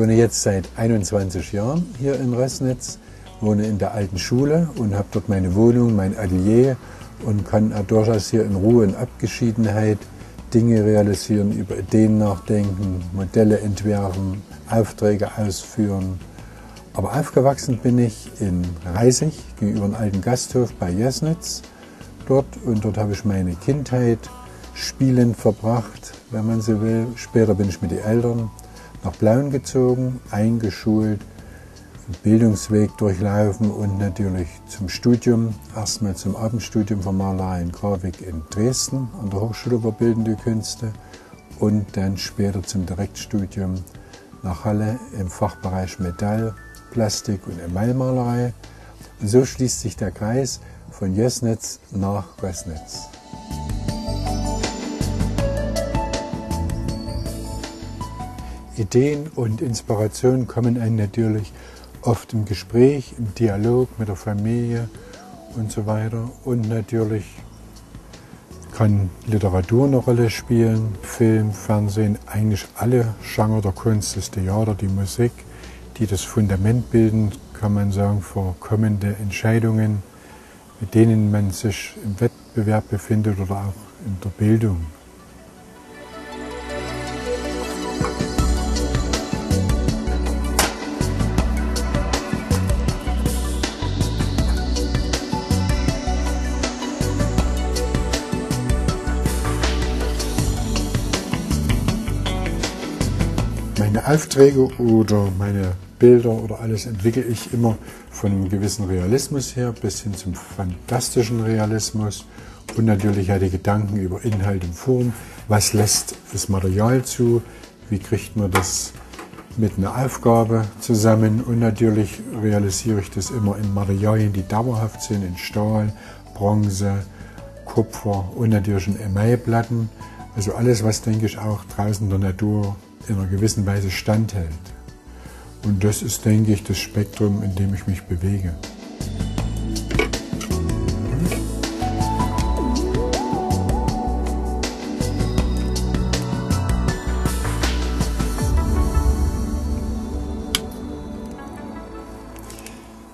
wohne jetzt seit 21 Jahren hier in Rössnitz, wohne in der alten Schule und habe dort meine Wohnung, mein Atelier und kann durchaus hier in Ruhe und Abgeschiedenheit Dinge realisieren, über Ideen nachdenken, Modelle entwerfen, Aufträge ausführen. Aber aufgewachsen bin ich in Reisig gegenüber einem alten Gasthof bei Jesnitz dort und dort habe ich meine Kindheit spielend verbracht, wenn man so will. Später bin ich mit den Eltern nach Blauen gezogen, eingeschult, Bildungsweg durchlaufen und natürlich zum Studium, erstmal zum Abendstudium von Malerei in Grafik in Dresden an der Hochschule für Bildende Künste und dann später zum Direktstudium nach Halle im Fachbereich Metall, Plastik und Emailmalerei. Und so schließt sich der Kreis von Jesnitz nach Westnitz. Ideen und Inspirationen kommen einem natürlich oft im Gespräch, im Dialog mit der Familie und so weiter. Und natürlich kann Literatur eine Rolle spielen, Film, Fernsehen, eigentlich alle Genre der Kunst, das Theater, die Musik, die das Fundament bilden, kann man sagen, für kommende Entscheidungen, mit denen man sich im Wettbewerb befindet oder auch in der Bildung. Aufträge oder meine Bilder oder alles entwickle ich immer von einem gewissen Realismus her bis hin zum fantastischen Realismus und natürlich halt die Gedanken über Inhalt und Form. Was lässt das Material zu? Wie kriegt man das mit einer Aufgabe zusammen? Und natürlich realisiere ich das immer in Materialien, die dauerhaft sind, in Stahl, Bronze, Kupfer und natürlich in Emailplatten. Also alles, was denke ich auch draußen in der Natur in einer gewissen Weise standhält. Und das ist, denke ich, das Spektrum, in dem ich mich bewege.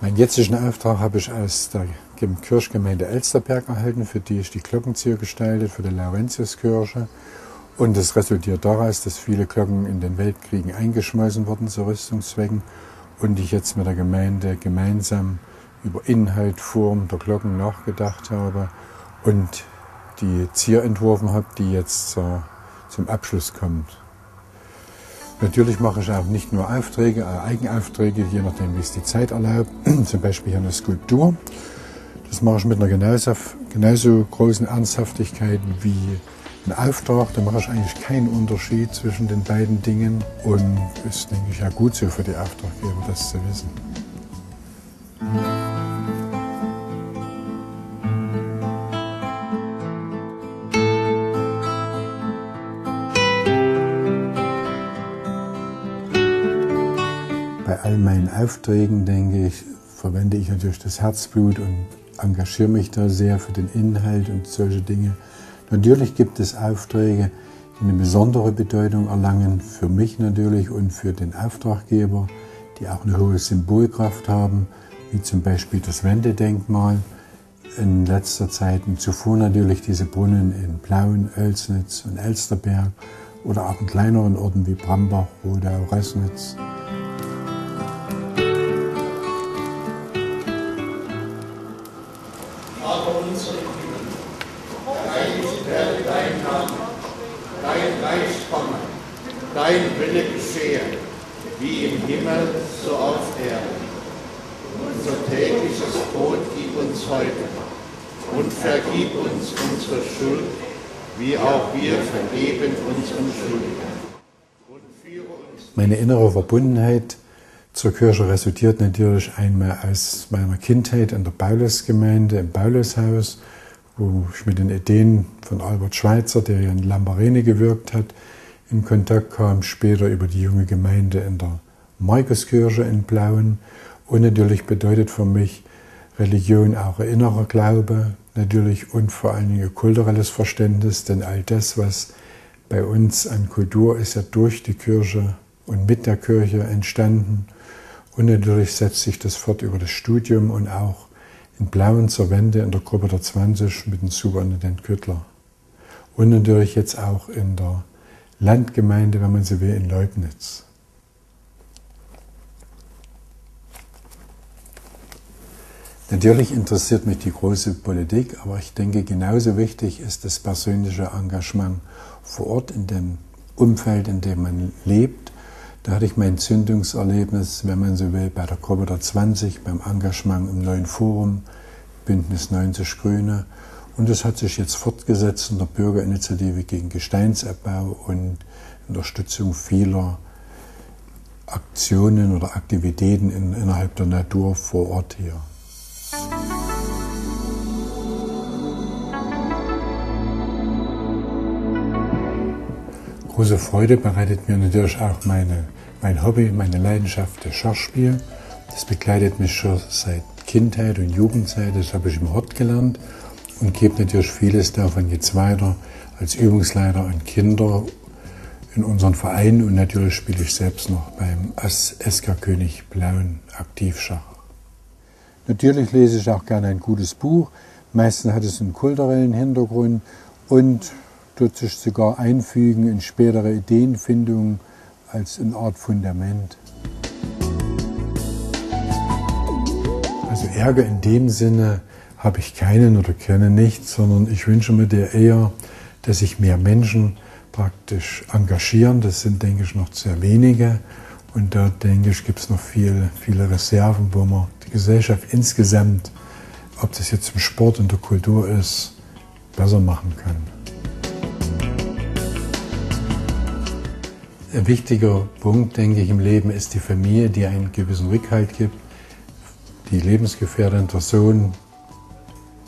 Meinen jetzigen Auftrag habe ich aus der Kirchgemeinde Elsterberg erhalten, für die ich die Glockenzieher gestaltet, für die Laurentiuskirche. Und es resultiert daraus, dass viele Glocken in den Weltkriegen eingeschmolzen wurden zu Rüstungszwecken und ich jetzt mit der Gemeinde gemeinsam über Inhalt, Form der Glocken nachgedacht habe und die Zier entworfen habe, die jetzt äh, zum Abschluss kommt. Natürlich mache ich auch nicht nur Aufträge, äh, Eigenaufträge, je nachdem, wie es die Zeit erlaubt. Zum Beispiel hier eine Skulptur. Das mache ich mit einer genauso, genauso großen Ernsthaftigkeit wie ein Auftrag, da mache ich eigentlich keinen Unterschied zwischen den beiden Dingen und ist, denke ich, ja gut so für die Auftraggeber, das zu wissen. Bei all meinen Aufträgen, denke ich, verwende ich natürlich das Herzblut und engagiere mich da sehr für den Inhalt und solche Dinge. Natürlich gibt es Aufträge, die eine besondere Bedeutung erlangen, für mich natürlich und für den Auftraggeber, die auch eine hohe Symbolkraft haben, wie zum Beispiel das Wendedenkmal. In letzter Zeit und zuvor natürlich diese Brunnen in Plauen, Oelsnitz und Elsterberg oder auch in kleineren Orten wie Brambach, Rodau, Rössnitz. dein Wille geschehe, wie im Himmel, so auf Erden. Unser tägliches Brot gib uns heute und vergib uns unsere Schuld, wie auch wir vergeben unseren Schuldigern. Meine innere Verbundenheit zur Kirche resultiert natürlich einmal aus meiner Kindheit in der Paulusgemeinde im Paulushaus, wo ich mit den Ideen von Albert Schweitzer, der ja in Lambarene gewirkt hat, in Kontakt kam, später über die junge Gemeinde in der Markuskirche in Blauen. Und natürlich bedeutet für mich Religion auch innerer Glaube, natürlich und vor allen Dingen kulturelles Verständnis, denn all das, was bei uns an Kultur ist, ja durch die Kirche und mit der Kirche entstanden. Und natürlich setzt sich das fort über das Studium und auch in Blauen zur Wende in der Gruppe der 20 mit dem Superintendent Küttler. Und natürlich jetzt auch in der Landgemeinde, wenn man so will, in Leubnitz. Natürlich interessiert mich die große Politik, aber ich denke, genauso wichtig ist das persönliche Engagement vor Ort in dem Umfeld, in dem man lebt. Da hatte ich mein Zündungserlebnis, wenn man so will, bei der Gruppe der 20, beim Engagement im neuen Forum, Bündnis 90 Grüne. Und das hat sich jetzt fortgesetzt in der Bürgerinitiative gegen Gesteinsabbau und Unterstützung vieler Aktionen oder Aktivitäten in, innerhalb der Natur vor Ort hier. Große Freude bereitet mir natürlich auch meine, mein Hobby, meine Leidenschaft, das Schachspiel. Das begleitet mich schon seit Kindheit und Jugendzeit. Das habe ich im Hort gelernt und gebe natürlich vieles davon jetzt weiter als Übungsleiter an Kinder in unseren Verein und natürlich spiele ich selbst noch beim SK König Blauen aktiv Schach. Natürlich lese ich auch gerne ein gutes Buch. Meistens hat es einen kulturellen Hintergrund und tut sich sogar einfügen in spätere Ideenfindungen als eine Art Fundament. Also Ärger in dem Sinne habe ich keinen oder kenne nichts, sondern ich wünsche mir der eher, dass sich mehr Menschen praktisch engagieren. Das sind, denke ich, noch sehr wenige. Und da denke ich, gibt es noch viel, viele Reserven, wo man die Gesellschaft insgesamt, ob das jetzt im Sport und der Kultur ist, besser machen kann. Ein wichtiger Punkt, denke ich, im Leben ist die Familie, die einen gewissen Rückhalt gibt, die Lebensgefährtin, der Sohn,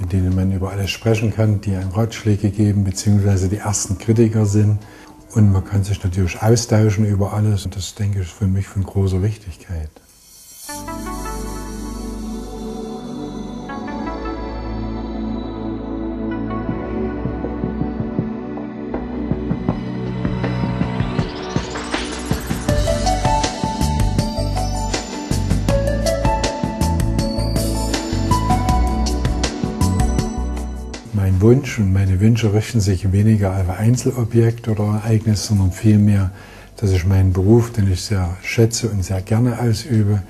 mit denen man über alles sprechen kann, die einen Ratschläge geben, beziehungsweise die ersten Kritiker sind. Und man kann sich natürlich austauschen über alles. Und das, denke ich, ist für mich von großer Wichtigkeit. Mein Wunsch und meine Wünsche richten sich weniger auf Einzelobjekt oder Ereignis, sondern vielmehr, dass ich meinen Beruf, den ich sehr schätze und sehr gerne ausübe,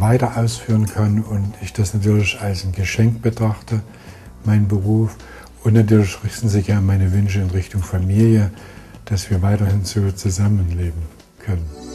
weiter ausführen kann und ich das natürlich als ein Geschenk betrachte, mein Beruf. Und natürlich richten sich ja meine Wünsche in Richtung Familie, dass wir weiterhin so zusammenleben können.